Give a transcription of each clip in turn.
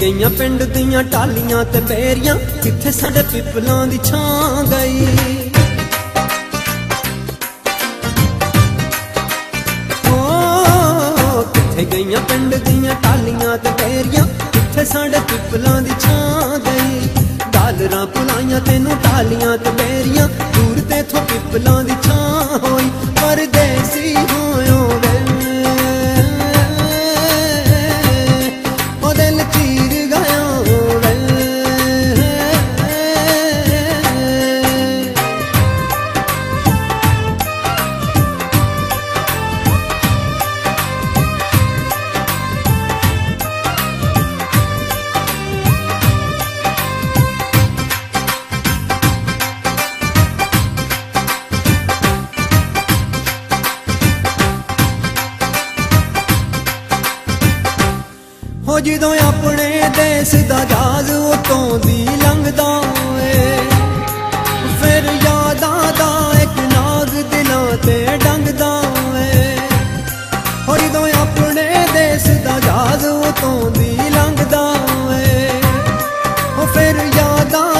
ਗਈਆਂ ਪਿੰਡ ਦੀਆਂ ਟਾਲੀਆਂ ਤੇ ਬੇਰੀਆਂ, ਕਿੱਥੇ ਸਾਡੇ ਪਿੱਪਲਾਂ ਦੀ ਛਾਂ ਗਈ। ਓ, ਕਿੱਥੇ ਗਈਆਂ ਪਿੰਡ ਦੀਆਂ ਟਾਲੀਆਂ ਤੇ ਬੇਰੀਆਂ, ਕਿੱਥੇ ਸਾਡੇ ਪਿੱਪਲਾਂ ਦੀ ਛਾਂ ਗਈ। ਡਾਲਰਾਂ ਪੁਲਾਈਆਂ ਤੈਨੂੰ ਟਾਲੀਆਂ ਤੇ ਬੇਰੀਆਂ, ਦੂਰ ਤੇ ਥੋ ਪਿੱਪਲਾਂ ਦੀ ਛਾਂ ਹੋ ਜਦੋਂ ਆਪਣੇ ਦੇਸ਼ ਦਾ ਜਾਜ਼ ਉਤੋਂ ਦੀ ਲੰਘਦਾ ਏ ਫਿਰ ਯਾਦਾਂ ਦਾ ਇੱਕ ਨਾਗ ਦਿਲਾਂ ਤੇ ਡੰਗਦਾ ਏ ਹੋ ਜਦੋਂ ਆਪਣੇ ਦੇਸ਼ ਦਾ ਜਾਜ਼ ਉਤੋਂ ਦੀ ਲੰਘਦਾ ਏ ਉਹ ਫਿਰ ਯਾਦਾਂ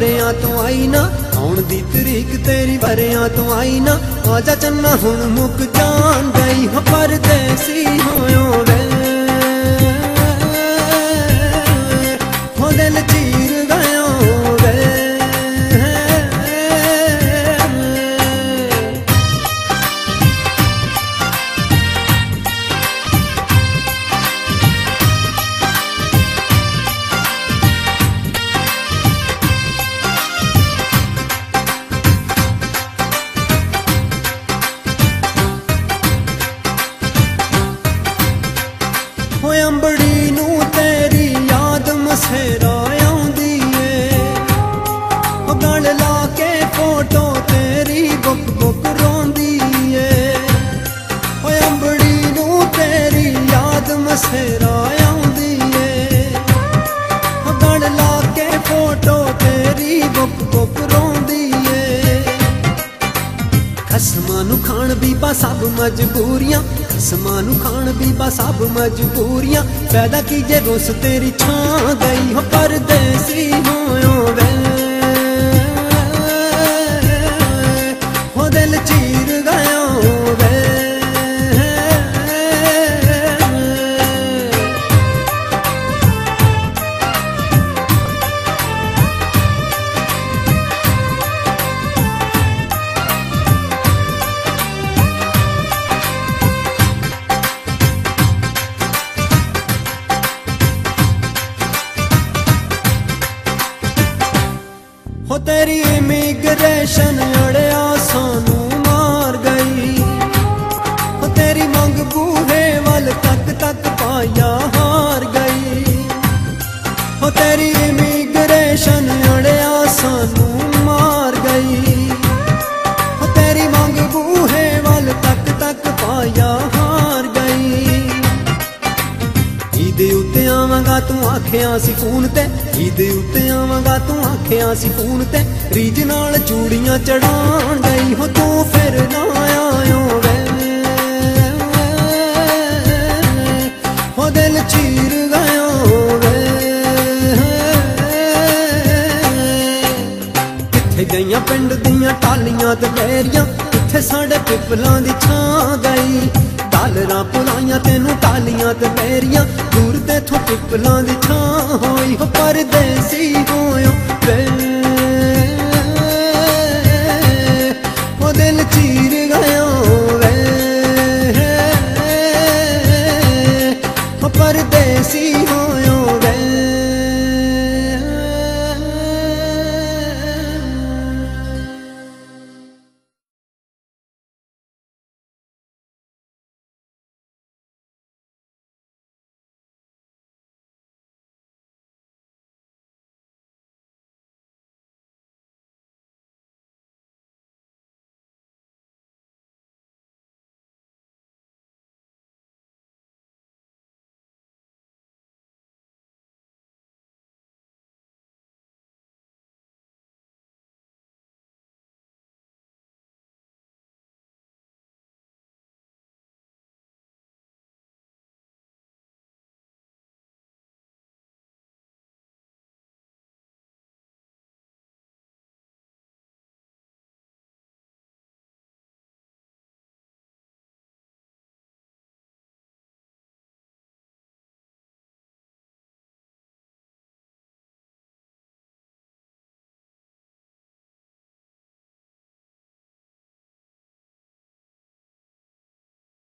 ਵਾਰਿਆਂ ਤੋਂ ਆਈ ਨਾ, ਆਉਣ ਦੀ ਤਰੀਕ ਤੇਰੀ ਵਾਰਿਆਂ ਤੋਂ ਆਈ ਨਾ। ਆਜਾ ਚੰਨਾ, ਹੁਣ ਮੁੱਕ ਜਾਣ ਗਈ ਹੋ ਪਰਦੇਸੀ ਹੋਇਓ ਵੇ। ਹੋ ਦਿਲ ਚੀਰ ਅੰਬੜੀ ਨੂੰ ਤੇਰੀ ਯਾਦ ਮਸੇਰਾ ਆਉਂਦੀ ਏ। ਹੋ ਗਲ ਲਾ ਕੇ ਫੋਟੋ ਤੇਰੀ ਬੁੱਕ ਬੁੱਕ ਰੋਂਦੀ ਏ। ਹੋ ਅੰਬੜੀ ਨੂੰ ਤੇਰੀ ਯਾਦ ਮਸੇਰਾ ਆਉਂਦੀ ਏ। ਹੋ ਗਲ ਲਾ ਕੇ ਫੋਟੋ ਤੇਰੀ ਬੁੱਕ ਬੁੱਕ ਰੋਂਦੀ ਏ। ਖਸਮਾਂ ਨੂੰ ਖਾਣ ਬੀਬਾ ਸਭ ਮਜਬੂਰੀਆਂ ਖਸਮਾਂ ਨੂੰ ਖਾਣ ਬੀਬਾ ਸਭ ਮਜਬੂਰੀਆਂ। ਪੈਦਾ ਕੀਜੇ ਰੁੱਸ ਤੇਰੀ ਛਾਂ ਗਈ ਹੋ, ਪਰਦੇਸੀ ਹੋਇਓ ਵੇ ਹੋ ਤੇਰੀ ਇਮੀਗ੍ਰੇਸ਼ਨ ਅੜਿਆ ਆਖਿਆ ਸੀ ਫੋਨ ਤੇ ਇਹਦੇ ਉੱਤੇ ਆਵਾਂਗਾ ਤੂੰ ਆਖਿਆ ਸੀ ਫੋਨ ਤੇ ਰੀਜ ਨਾਲ ਚੂੜੀਆਂ ਚੜਾਉਣ ਗਈ ਹੋ ਤੂੰ ਫਿਰ ਨਾ ਆਇਓ ਵੇ। ਹੋ ਦਿਲ ਚੀਰ ਗਿਆ ਵੇ। ਕਿੱਥੇ ਗਈਆਂ ਪਿੰਡ ਦੀਆਂ ਟਾਲੀਆਂ ਤੇ ਬੇਰੀਆਂ, ਕਿੱਥੇ ਸਾਡੇ ਪਿੱਪਲਾਂ ਦੀ ਛਾਂ ਗਈ। ਡਾਲਰਾਂ ਪੁਲਾਈਆਂ ਤੈਨੂੰ ਟਾਲੀਆਂ ਤੇ ਬੇਰੀਆਂ ਦੂਰ ਤੇ ਥੋ ਪਿੱਪਲਾਂ ਦੀ ਛਾਂ ਹੋਈ ਹੋ ਪਰਦੇਸੀ